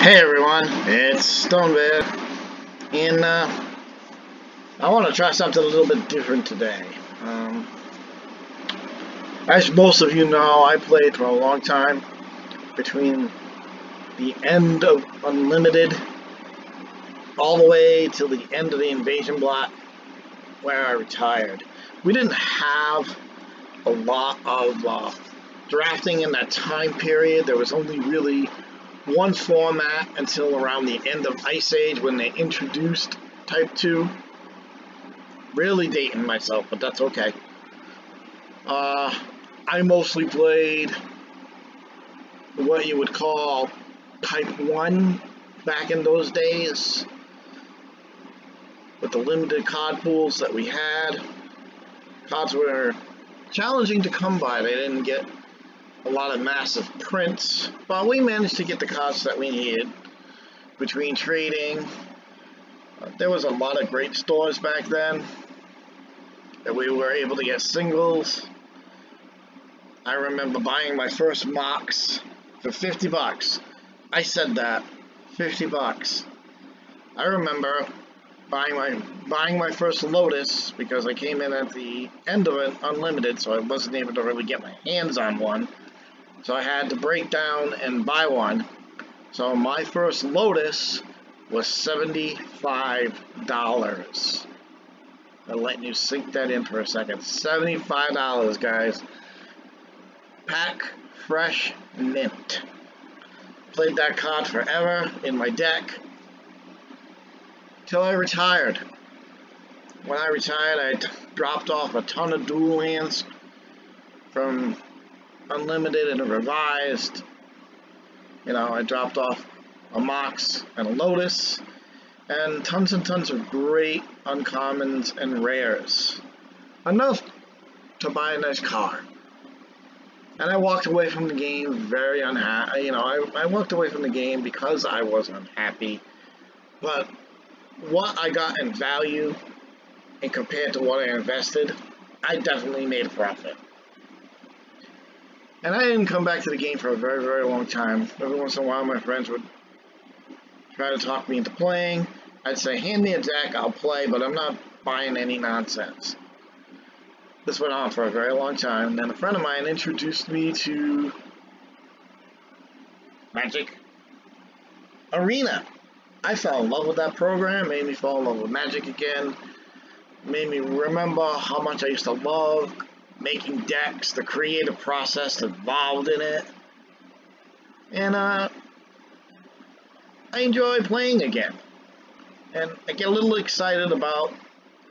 Hey everyone, it's Stone Bear, and uh, I want to try something a little bit different today. Um, as most of you know, I played for a long time between the end of Unlimited all the way till the end of the Invasion block where I retired. We didn't have a lot of uh, drafting in that time period. There was only really one format until around the end of Ice Age when they introduced Type 2. Really dating myself, but that's okay. Uh, I mostly played what you would call Type 1 back in those days with the limited card pools that we had. Cards were challenging to come by. They didn't get a lot of massive prints, but we managed to get the cards that we needed between trading. Uh, there was a lot of great stores back then that we were able to get singles. I remember buying my first Mox for 50 bucks. I said that, 50 bucks. I remember buying my buying my first Lotus because I came in at the end of it unlimited, so I wasn't able to really get my hands on one. So I had to break down and buy one. So my first Lotus was $75. I'm letting you sink that in for a second. $75, guys. Pack Fresh Mint. Played that card forever in my deck till I retired. When I retired, I dropped off a ton of dual lands from unlimited and a revised. You know, I dropped off a Mox and a Lotus, and tons and tons of great uncommons and rares. Enough to buy a nice car. And I walked away from the game very unhappy. You know, I, I walked away from the game because I was unhappy. But what I got in value and compared to what I invested, I definitely made a profit. And I didn't come back to the game for a very, very long time. Every once in a while, my friends would try to talk me into playing. I'd say, hand me a deck, I'll play, but I'm not buying any nonsense. This went on for a very long time. And then a friend of mine introduced me to Magic Arena. I fell in love with that program, made me fall in love with Magic again, made me remember how much I used to love making decks, the creative process involved in it. And uh, I enjoy playing again. And I get a little excited about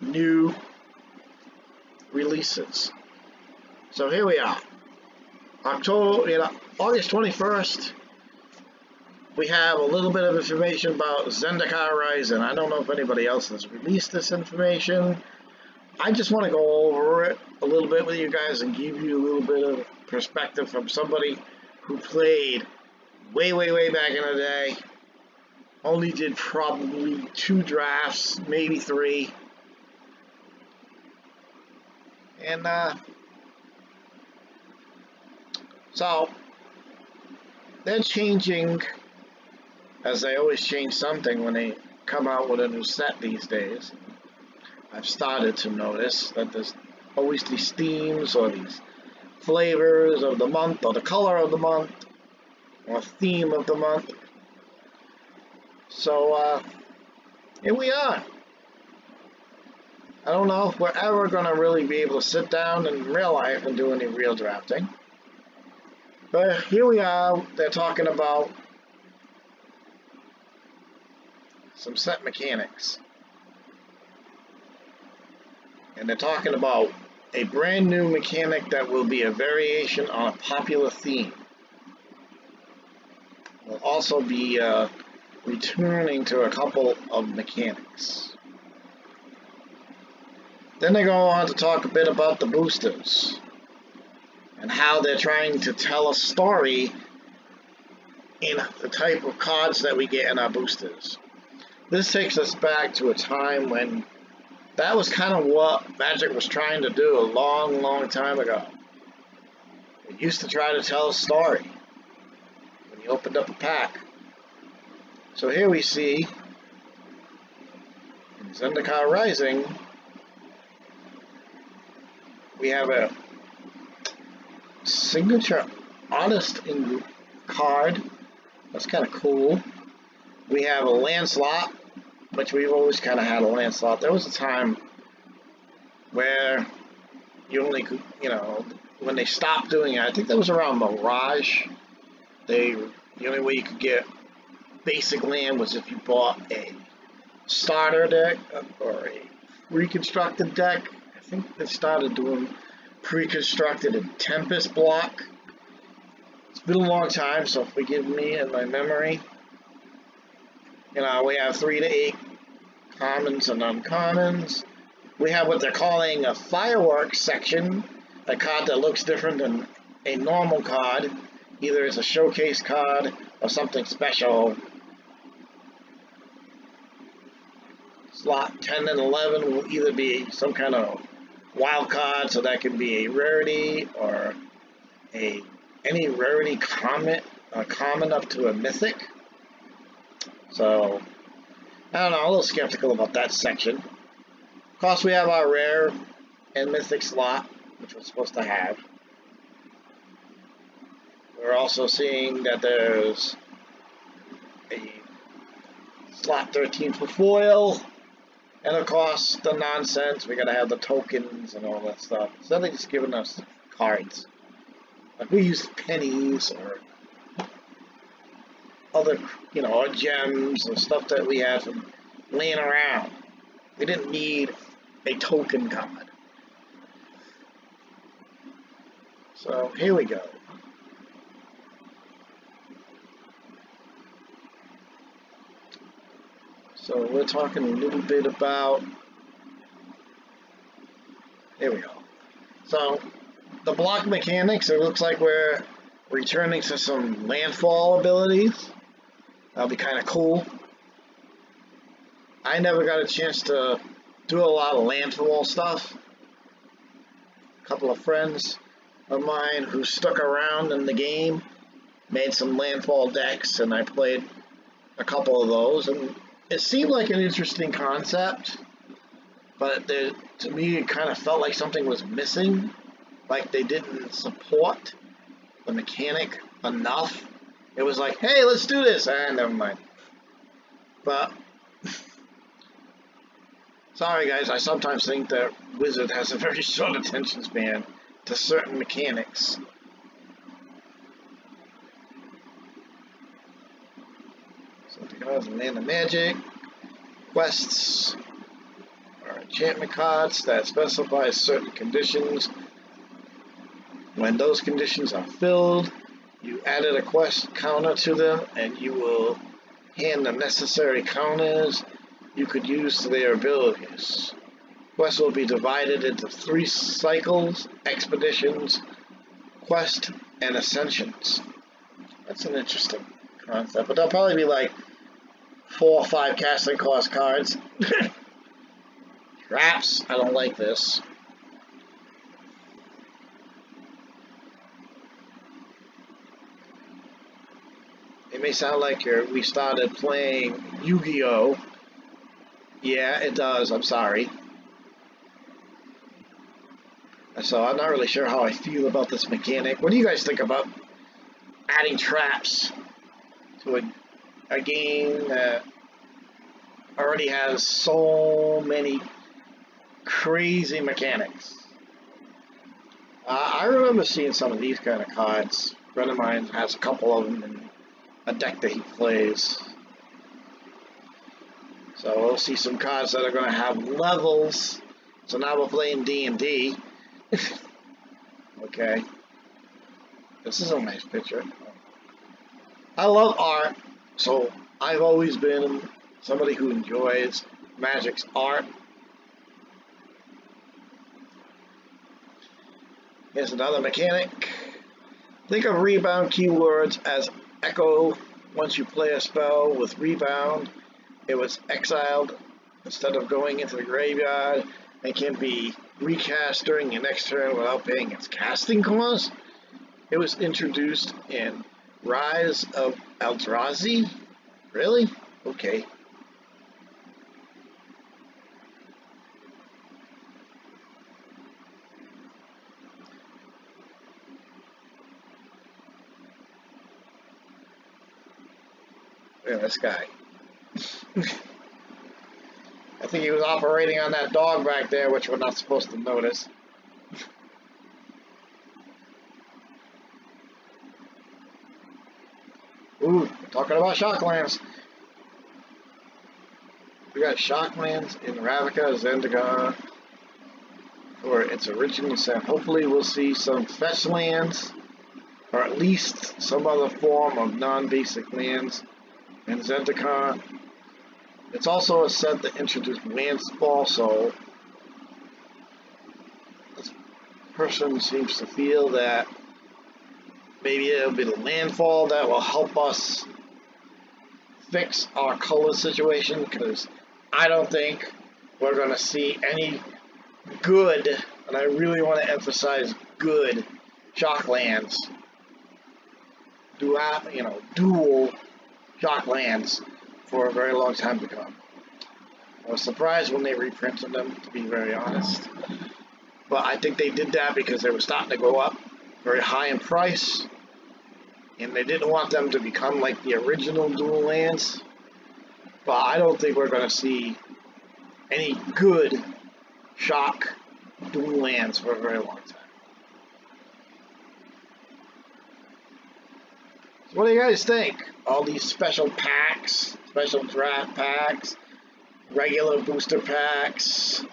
new releases. So here we are. October, you know, August 21st, we have a little bit of information about Zendikar Rising. I don't know if anybody else has released this information. I just want to go over it a little bit with you guys and give you a little bit of perspective from somebody who played way, way, way back in the day. Only did probably two drafts, maybe three. And, uh, so, they're changing, as they always change something when they come out with a new set these days. I've started to notice that there's always these themes or these flavors of the month or the color of the month or theme of the month. So, uh, here we are. I don't know if we're ever going to really be able to sit down in real life and do any real drafting. But here we are, they're talking about some set mechanics and they're talking about a brand new mechanic that will be a variation on a popular theme. We'll also be uh, returning to a couple of mechanics. Then they go on to talk a bit about the boosters and how they're trying to tell a story in the type of cards that we get in our boosters. This takes us back to a time when that was kind of what Magic was trying to do a long, long time ago. It used to try to tell a story when you opened up a pack. So here we see in Zendikar Rising, we have a signature honest in card. That's kind of cool. We have a land slot, which we've always kind of had a land slot. There was a time where you only could, you know, when they stopped doing it, I think that was around Mirage. They, the only way you could get basic land was if you bought a starter deck uh, or a reconstructed deck. I think they started doing pre-constructed and Tempest block. It's been a long time, so forgive me and my memory. You know, we have three to eight commons and uncommons. We have what they're calling a fireworks section, a card that looks different than a normal card. Either it's a showcase card or something special. Slot 10 and 11 will either be some kind of wild card, so that could be a rarity or a any rarity common, uh, common up to a mythic. So, I don't know, a little skeptical about that section. Of course, we have our rare and mythic slot, which we're supposed to have. We're also seeing that there's a slot 13 for foil, and of course, the nonsense, we gotta have the tokens and all that stuff. So they're just giving us cards. Like we use pennies or other, you know, or gems and stuff that we have laying around. We didn't need a token card. So here we go. So we're talking a little bit about, here we go. So the block mechanics, it looks like we're returning to some landfall abilities. That'll be kind of cool. I never got a chance to do a lot of landfall stuff. A couple of friends of mine who stuck around in the game made some landfall decks and I played a couple of those and it seemed like an interesting concept, but there, to me it kind of felt like something was missing, like they didn't support the mechanic enough. It was like, hey, let's do this, ah, never mind. But sorry guys, I sometimes think that Wizard has a very short attention span to certain mechanics. Something else, Land of Magic, quests, or enchantment cards that specify certain conditions. When those conditions are filled, you added a quest counter to them and you will hand the necessary counters you could use to their abilities. Quests will be divided into three cycles, expeditions, quest, and ascensions. That's an interesting concept, but they'll probably be like four or five casting cost cards. Traps, I don't like this. May sound like you're, we started playing Yu-Gi-Oh! Yeah, it does, I'm sorry. So I'm not really sure how I feel about this mechanic. What do you guys think about adding traps to a a game that already has so many crazy mechanics. Uh, I remember seeing some of these kind of cards. A friend of mine has a couple of them in a deck that he plays. So we'll see some cards that are going to have levels. So now we're playing D&D. okay. This is a nice picture. I love art. So I've always been somebody who enjoys Magic's art. Here's another mechanic. Think of rebound keywords as echo. Once you play a spell with rebound, it was exiled instead of going into the graveyard and can be recast during your next turn without paying its casting cost. It was introduced in Rise of Eldrazi? Really? Okay. This guy. I think he was operating on that dog back there, which we're not supposed to notice. Ooh, talking about shock shocklands. We got shock shocklands in Ravnica, Zendikar, or its original set. Hopefully we'll see some fetch lands, or at least some other form of non-basic lands in Zendikar. It's also a set that introduced landfall, so this person seems to feel that maybe it'll be the landfall that will help us fix our color situation because I don't think we're going to see any good, and I really want to emphasize good, shocklands. Dual, you know, dual shocklands for a very long time to come. I was surprised when they reprinted them, to be very honest. But I think they did that because they were starting to go up very high in price. And they didn't want them to become like the original dual lands. But I don't think we're going to see any good shock dual lands for a very long time. What do you guys think? All these special packs, special draft packs, regular booster packs,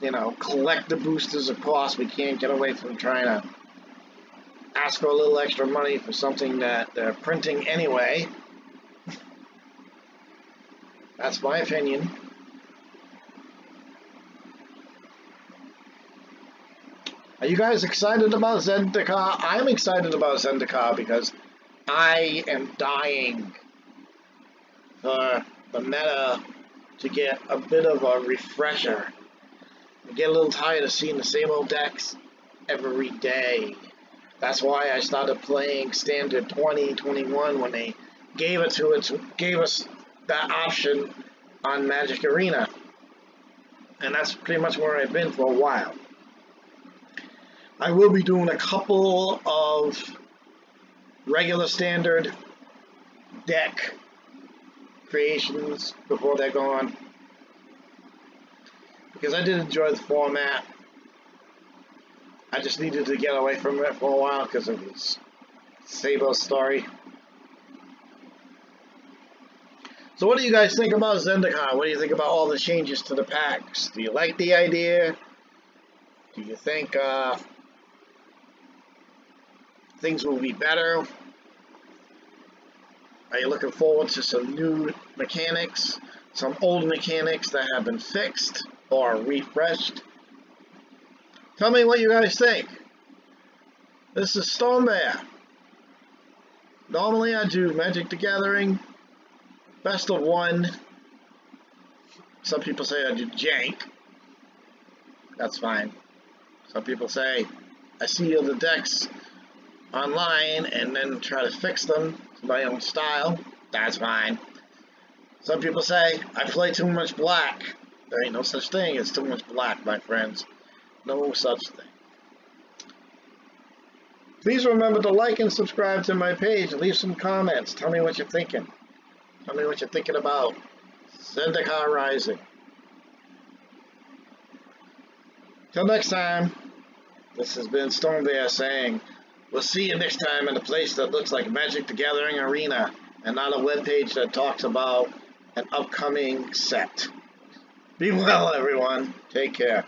you know, collect the boosters, of course. We can't get away from trying to ask for a little extra money for something that they're printing anyway. That's my opinion. Are you guys excited about Zendikar? I'm excited about Zendikar because I am dying for the meta to get a bit of a refresher. I get a little tired of seeing the same old decks every day. That's why I started playing Standard 2021 when they gave it to it, gave us that option on Magic Arena. And that's pretty much where I've been for a while. I will be doing a couple of regular standard deck creations before they're gone. Because I did enjoy the format. I just needed to get away from it for a while because of this Sabo story. So what do you guys think about Zendikar? What do you think about all the changes to the packs? Do you like the idea? Do you think uh, things will be better? Are you looking forward to some new mechanics? Some old mechanics that have been fixed or refreshed? Tell me what you guys think. This is Stone Bear. Normally I do Magic the Gathering, Best of One. Some people say I do Jank. That's fine. Some people say I see the decks online and then try to fix them to my own style. That's fine. Some people say I play too much black. There ain't no such thing as too much black, my friends. No such thing. Please remember to like and subscribe to my page. Leave some comments. Tell me what you're thinking. Tell me what you're thinking about Zendikar Rising. Till next time, this has been Stone Bear saying, We'll see you next time in a place that looks like Magic the Gathering Arena and not a webpage that talks about an upcoming set. Be well, everyone. Take care.